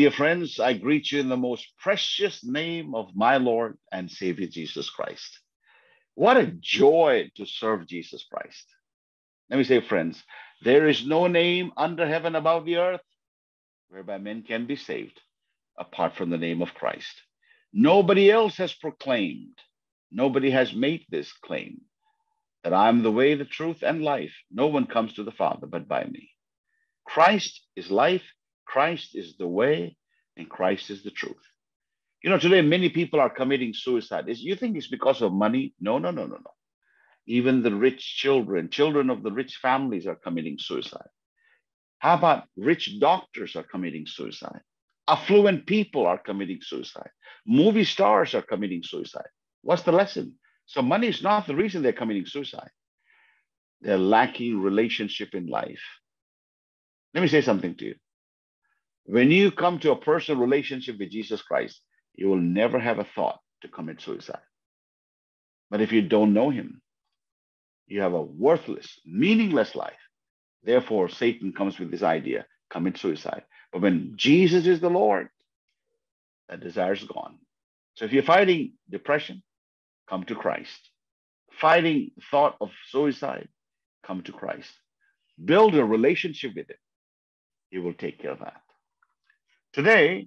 Dear friends, I greet you in the most precious name of my Lord and Savior Jesus Christ. What a joy to serve Jesus Christ. Let me say, friends, there is no name under heaven above the earth whereby men can be saved apart from the name of Christ. Nobody else has proclaimed, nobody has made this claim that I'm the way, the truth, and life. No one comes to the Father but by me. Christ is life, Christ is the way, and Christ is the truth. You know, today many people are committing suicide. You think it's because of money? No, no, no, no, no. Even the rich children, children of the rich families are committing suicide. How about rich doctors are committing suicide? Affluent people are committing suicide. Movie stars are committing suicide. What's the lesson? So money is not the reason they're committing suicide. They're lacking relationship in life. Let me say something to you. When you come to a personal relationship with Jesus Christ, you will never have a thought to commit suicide. But if you don't know him, you have a worthless, meaningless life. Therefore, Satan comes with this idea commit suicide. But when Jesus is the Lord, that desire is gone. So if you're fighting depression, come to Christ. Fighting thought of suicide, come to Christ. Build a relationship with him. He will take care of that. Today,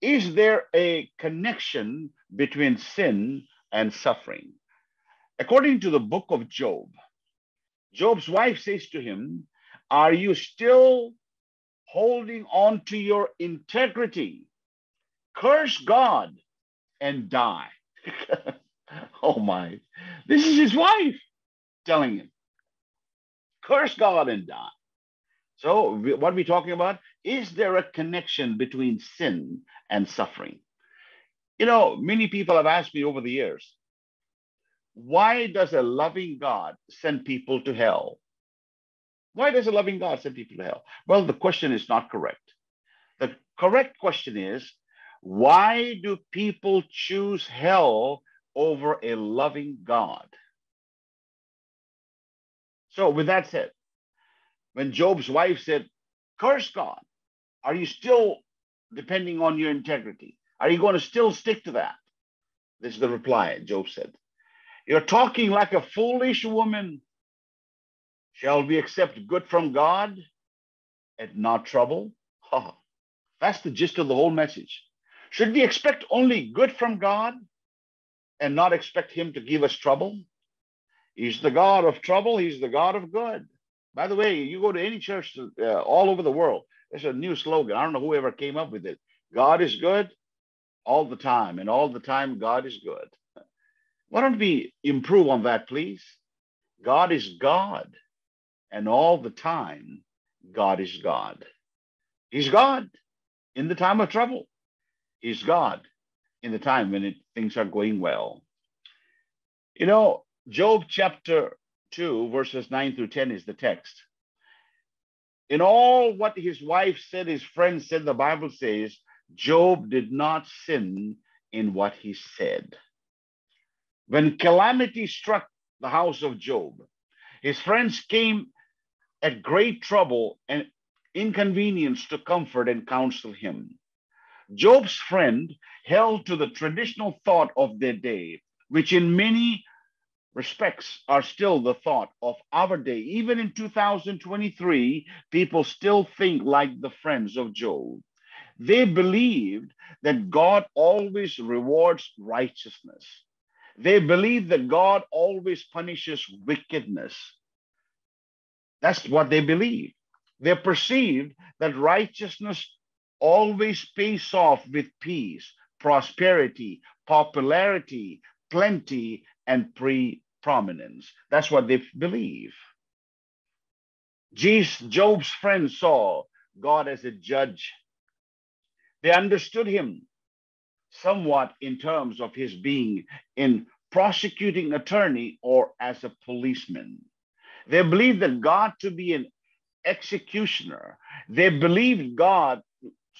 is there a connection between sin and suffering? According to the book of Job, Job's wife says to him, Are you still holding on to your integrity? Curse God and die. oh my. This is his wife telling him, Curse God and die. So, what are we talking about? Is there a connection between sin and suffering? You know, many people have asked me over the years, why does a loving God send people to hell? Why does a loving God send people to hell? Well, the question is not correct. The correct question is, why do people choose hell over a loving God? So, with that said, when Job's wife said, Curse God, are you still depending on your integrity? Are you going to still stick to that? This is the reply Job said. You're talking like a foolish woman. Shall we accept good from God and not trouble? Ha. That's the gist of the whole message. Should we expect only good from God and not expect Him to give us trouble? He's the God of trouble, He's the God of good. By the way, you go to any church uh, all over the world, there's a new slogan. I don't know whoever came up with it. God is good all the time, and all the time, God is good. Why don't we improve on that, please? God is God, and all the time, God is God. He's God in the time of trouble. He's God in the time when it, things are going well. You know, Job chapter 2, verses 9 through 10 is the text. In all what his wife said, his friends said, the Bible says, Job did not sin in what he said. When calamity struck the house of Job, his friends came at great trouble and inconvenience to comfort and counsel him. Job's friend held to the traditional thought of their day, which in many respects are still the thought of our day. Even in 2023, people still think like the friends of Job. They believed that God always rewards righteousness. They believe that God always punishes wickedness. That's what they believe. They perceived that righteousness always pays off with peace, prosperity, popularity, plenty, and pre prominence. That's what they believe. Jesus, Job's friends saw God as a judge. They understood him somewhat in terms of his being in prosecuting attorney or as a policeman. They believed that God to be an executioner. They believed God's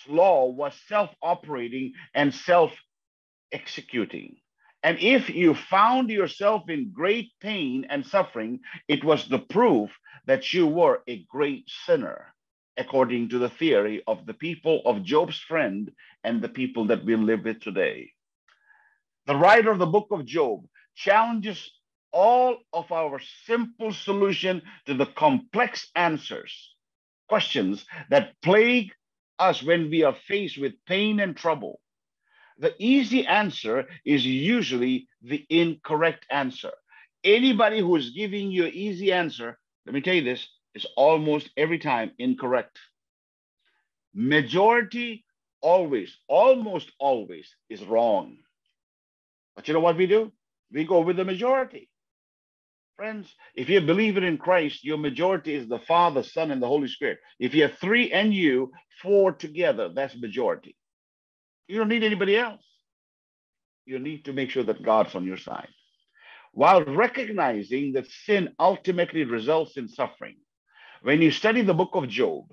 law was self-operating and self-executing. And if you found yourself in great pain and suffering, it was the proof that you were a great sinner. according to the theory of the people of Job's friend and the people that we live with today. The writer of the book of Job challenges all of our simple solution to the complex answers, questions that plague us when we are faced with pain and trouble. The easy answer is usually the incorrect answer. Anybody who is giving you an easy answer, let me tell you this, is almost every time incorrect. Majority always, almost always is wrong. But you know what we do? We go with the majority. Friends, if you're a believer in Christ, your majority is the Father, Son, and the Holy Spirit. If you have three and you, four together, that's majority. You don't need anybody else. You need to make sure that God's on your side. While recognizing that sin ultimately results in suffering, when you study the book of Job,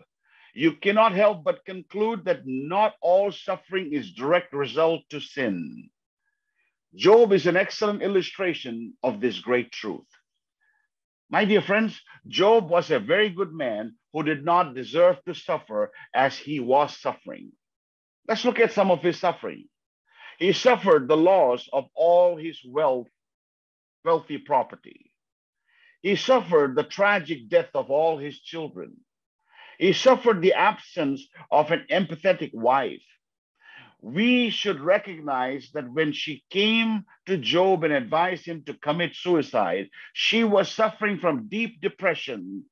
you cannot help but conclude that not all suffering is direct result to sin. Job is an excellent illustration of this great truth. My dear friends, Job was a very good man who did not deserve to suffer as he was suffering. Let's look at some of his suffering. He suffered the loss of all his wealth, wealthy property. He suffered the tragic death of all his children. He suffered the absence of an empathetic wife. We should recognize that when she came to Job and advised him to commit suicide, she was suffering from deep depression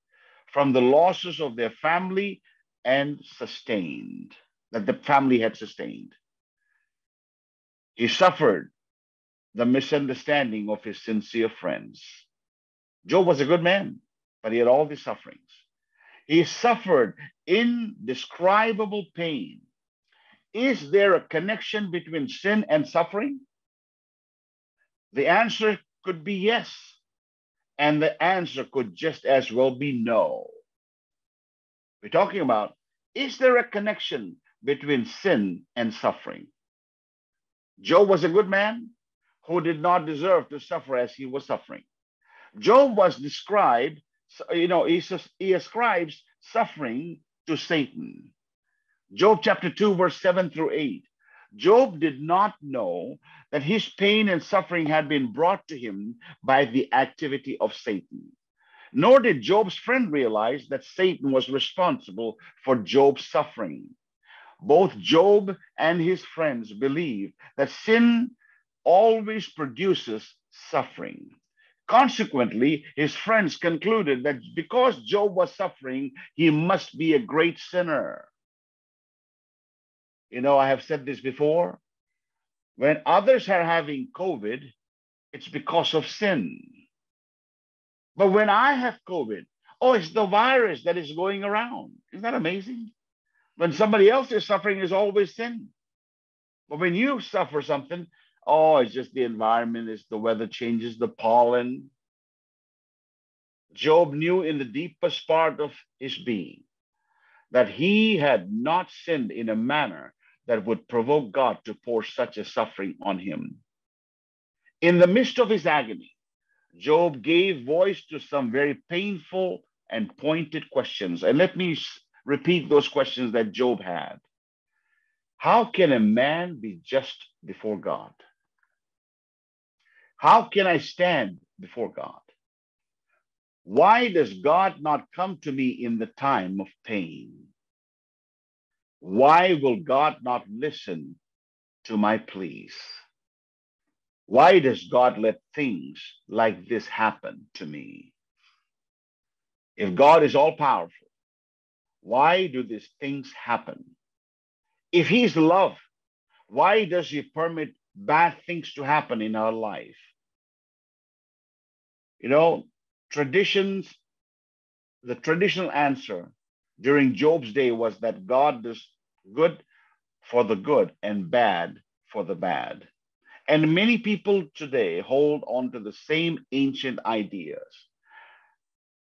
from the losses of their family and sustained, that the family had sustained. He suffered the misunderstanding of his sincere friends. Job was a good man, but he had all these sufferings. He suffered indescribable pain. Is there a connection between sin and suffering? The answer could be yes, and the answer could just as well be no. We're talking about is there a connection between sin and suffering? Job was a good man who did not deserve to suffer as he was suffering. Job was described, you know, he, he ascribes suffering to Satan. Job chapter 2, verse 7 through 8. Job did not know that his pain and suffering had been brought to him by the activity of Satan. Nor did Job's friend realize that Satan was responsible for Job's suffering. Both Job and his friends believe that sin always produces suffering. Consequently, his friends concluded that because Job was suffering, he must be a great sinner. You know, I have said this before. When others are having COVID, it's because of sin. But when I have COVID, oh, it's the virus that is going around. Isn't that amazing? When somebody else is suffering, is always sin. But when you suffer something, oh, it's just the environment, it's the weather changes, the pollen. Job knew in the deepest part of his being that he had not sinned in a manner that would provoke God to pour such a suffering on him. In the midst of his agony, Job gave voice to some very painful and pointed questions. And let me repeat those questions that Job had. How can a man be just before God? How can I stand before God? Why does God not come to me in the time of pain? Why will God not listen to my pleas? Why does God let things like this happen to me? If God is all powerful, why do these things happen? If He's love, why does He permit bad things to happen in our life? You know, traditions, the traditional answer during Job's day was that God does good for the good and bad for the bad. And many people today hold on to the same ancient ideas.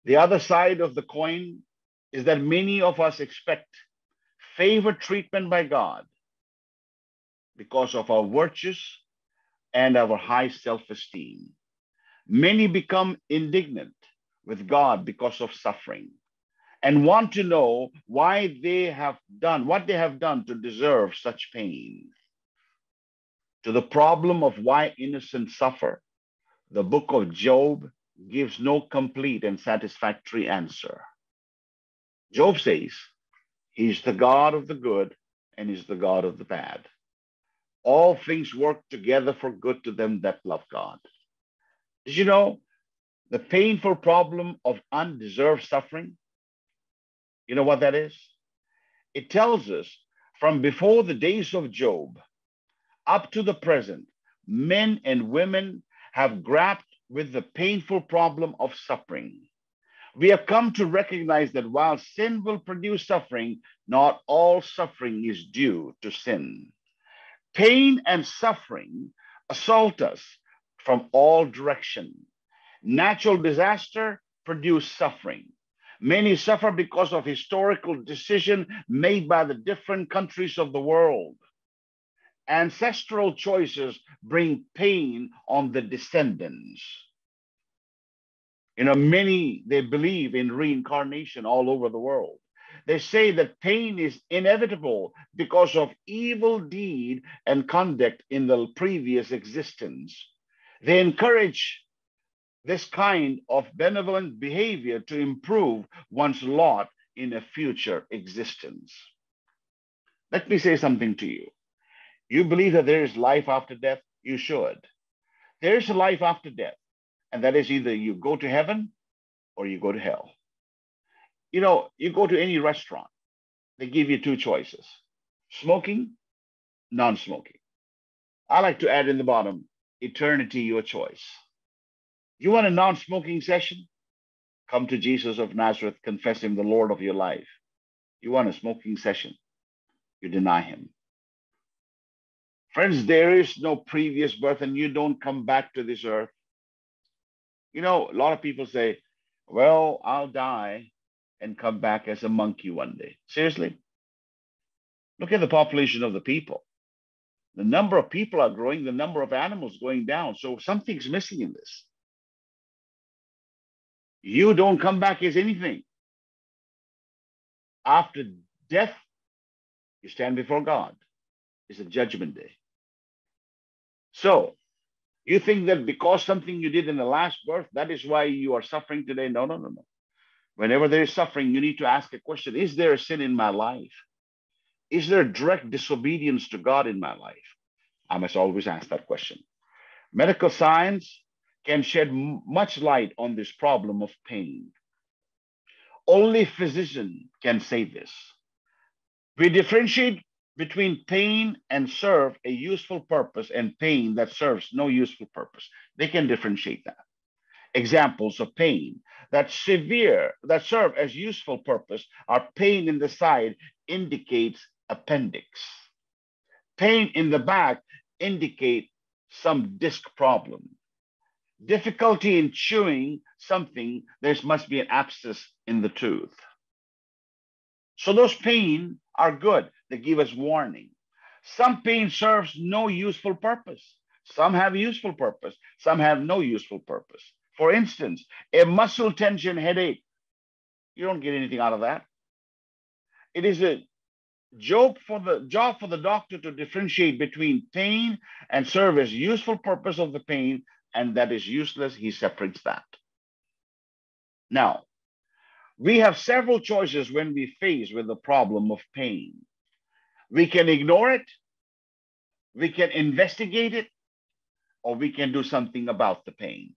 The other side of the coin is that many of us expect favored treatment by God because of our virtues and our high self esteem. Many become indignant with God because of suffering. and want to know why they have done what they have done to deserve such pain. To the problem of why innocent suffer, the book of Job gives no complete and satisfactory answer. Job says, He's the God of the good and He's the God of the bad. All things work together for good to them that love God. Did you know the painful problem of undeserved suffering? You know what that is? It tells us from before the days of Job up to the present, men and women have grappled with the painful problem of suffering. We have come to recognize that while sin will produce suffering, not all suffering is due to sin. Pain and suffering assault us from all directions. Natural disaster produce suffering. Many suffer because of historical decision made by the different countries of the world. Ancestral choices bring pain on the descendants. You know, many, they believe in reincarnation all over the world. They say that pain is inevitable because of evil deed and conduct in the previous existence. They encourage this kind of benevolent behavior to improve one's lot in a future existence. Let me say something to you. You believe that there is life after death? You should. There is a life after death, and that is either you go to heaven or you go to hell. You know, you go to any restaurant, they give you two choices smoking, non smoking. I like to add in the bottom eternity, your choice. You want a non smoking session? Come to Jesus of Nazareth, confess him the Lord of your life. You want a smoking session? You deny him. Friends, there is no previous birth, and you don't come back to this earth. You know, a lot of people say, Well, I'll die and come back as a monkey one day. Seriously? Look at the population of the people. The number of people are growing, the number of animals going down. So something's missing in this. You don't come back as anything. After death, you stand before God. It's a judgment day. So, you think that because something you did in the last birth, that is why you are suffering today? No, no, no, no. Whenever there is suffering, you need to ask a question Is there a sin in my life? Is there direct disobedience to God in my life? I must always ask that question. Medical science can shed much light on this problem of pain. Only physician can say this. We differentiate between pain and serve a useful purpose and pain that serves no useful purpose. They can differentiate that. Examples of pain that severe that serve as useful purpose are pain in the side indicates appendix. Pain in the back indicate some disc problem difficulty in chewing something, there must be an abscess in the tooth. So those pain are good. They give us warning. Some pain serves no useful purpose. Some have useful purpose. Some have no useful purpose. For instance, a muscle tension headache, you don't get anything out of that. It is a job for the job for the doctor to differentiate between pain and serve as useful purpose of the pain and that is useless, he separates that. Now, we have several choices when we face with the problem of pain. We can ignore it, we can investigate it, or we can do something about the pain.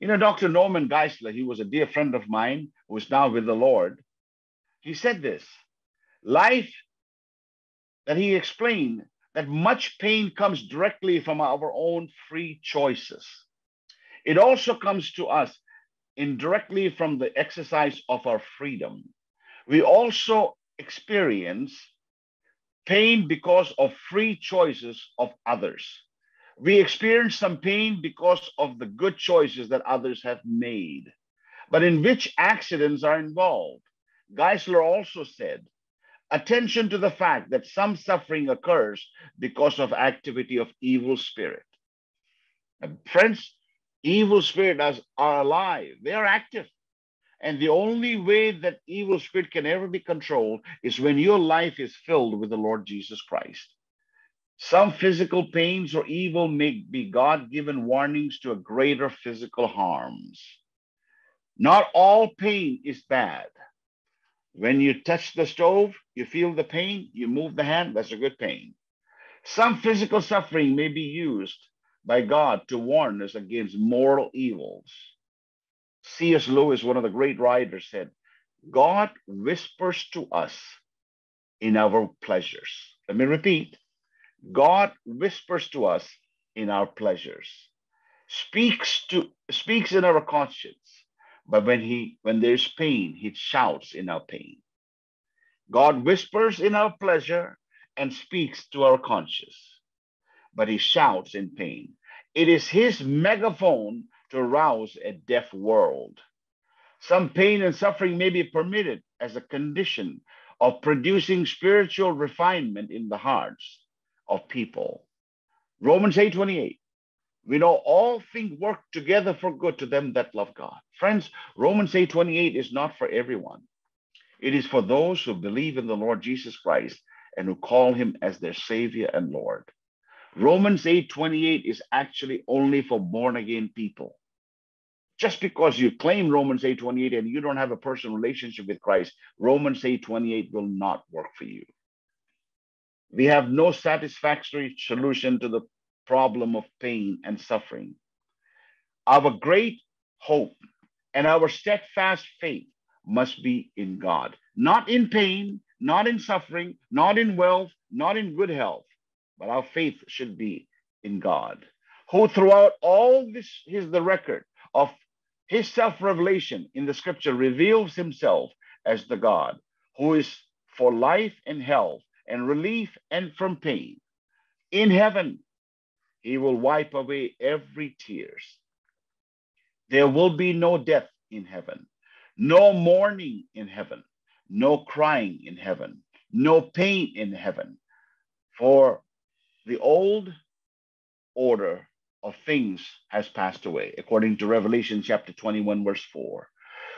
You know, Dr. Norman Geisler, he was a dear friend of mine who is now with the Lord. He said this life that he explained that much pain comes directly from our own free choices. It also comes to us indirectly from the exercise of our freedom. We also experience pain because of free choices of others. We experience some pain because of the good choices that others have made. But in which accidents are involved? Geisler also said attention to the fact that some suffering occurs because of activity of evil spirit. And friends, evil spirits are alive, they are active. And the only way that evil spirit can ever be controlled is when your life is filled with the Lord Jesus Christ. Some physical pains or evil may be God given warnings to a greater physical harms. Not all pain is bad. When you touch the stove, you feel the pain, you move the hand, that's a good pain. Some physical suffering may be used by God to warn us against moral evils. C.S. Lewis, one of the great writers, said, God whispers to us in our pleasures. Let me repeat God whispers to us in our pleasures, speaks to speaks in our conscience, but when he when there's pain, he shouts in our pain. God whispers in our pleasure and speaks to our conscience, but he shouts in pain. It is his megaphone to rouse a deaf world. Some pain and suffering may be permitted as a condition of producing spiritual refinement in the hearts of people. Romans 8 28. We know all things work together for good to them that love God. Friends, Romans 8 28 is not for everyone. It is for those who believe in the Lord Jesus Christ and who call him as their Savior and Lord. Romans 8 28 is actually only for born again people. Just because you claim Romans 8:28 and you don't have a personal relationship with Christ, Romans 8:28 will not work for you. We have no satisfactory solution to the problem of pain and suffering. Our great hope and our steadfast faith must be in God, not in pain, not in suffering, not in wealth, not in good health, but our faith should be in God, who throughout all this is the record of his self revelation in the scripture reveals himself as the God who is for life and health and relief and from pain. In heaven, he will wipe away every tears. There will be no death in heaven, no mourning in heaven, no crying in heaven, no pain in heaven. For the old order of things has passed away, according to Revelation chapter 21, verse 4.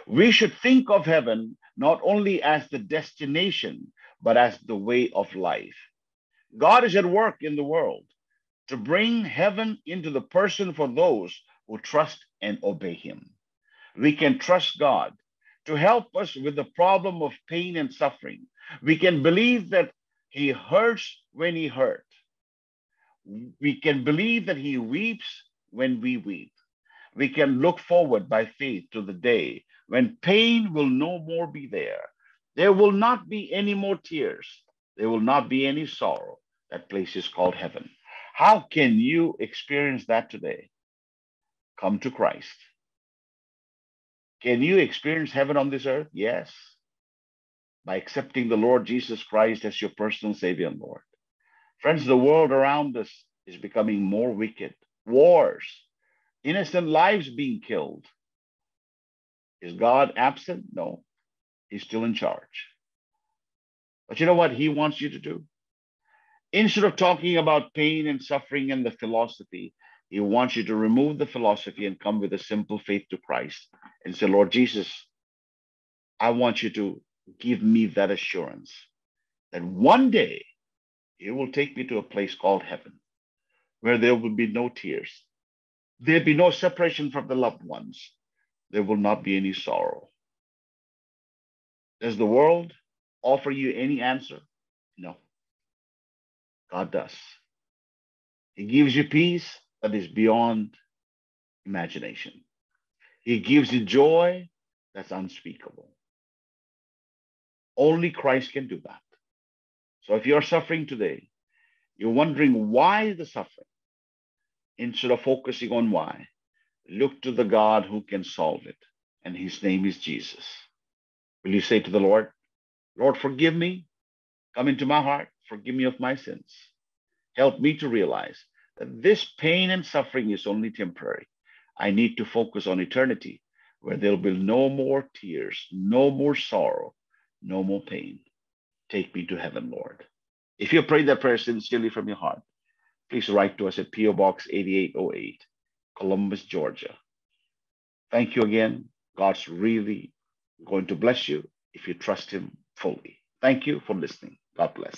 We should think of heaven not only as the destination, but as the way of life. God is at work in the world to bring heaven into the person for those who trust and obey him. We can trust God to help us with the problem of pain and suffering. We can believe that he hurts when he hurt. We can believe that he weeps when we weep. We can look forward by faith to the day when pain will no more be there there will not be any more tears. There will not be any sorrow. That place is called heaven. How can you experience that today? Come to Christ. Can you experience heaven on this earth? Yes. By accepting the Lord Jesus Christ as your personal Savior and Lord. Friends, the world around us is becoming more wicked. Wars, innocent lives being killed. Is God absent? No. He's still in charge. But you know what he wants you to do? Instead of talking about pain and suffering and the philosophy, he wants you to remove the philosophy and come with a simple faith to Christ and say, Lord Jesus, I want you to give me that assurance that one day you will take me to a place called heaven where there will be no tears. There'll be no separation from the loved ones. There will not be any sorrow. Does the world offer you any answer? No. God does. He gives you peace that is beyond imagination. He gives you joy that's unspeakable. Only Christ can do that. So if you're suffering today, you're wondering why the suffering, instead of focusing on why, look to the God who can solve it, and his name is Jesus. Will you say to the Lord, Lord, forgive me, come into my heart, forgive me of my sins. Help me to realize that this pain and suffering is only temporary. I need to focus on eternity where there'll be no more tears, no more sorrow, no more pain. Take me to heaven, Lord. If you pray that prayer sincerely from your heart, please write to us at P.O. Box 8808, Columbus, Georgia. Thank you again. God's really going to bless you if you trust Him fully. Thank you for listening. God bless.